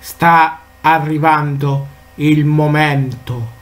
Sta arrivando il momento.